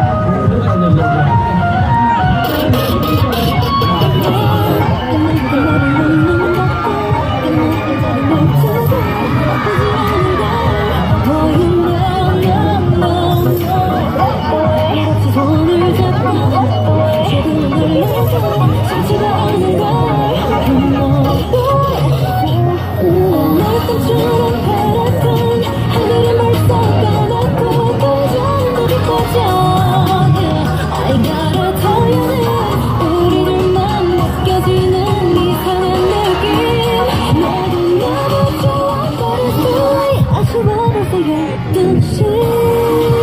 you. 别担心。